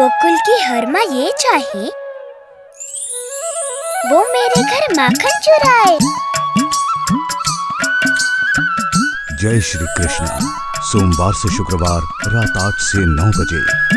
गोकुल की हरमा ये चाहे। वो मेरे घर माखन चुराए। जय श्री कृष्ण। सोमवार से शुक्रवार रात आठ से नौ बजे।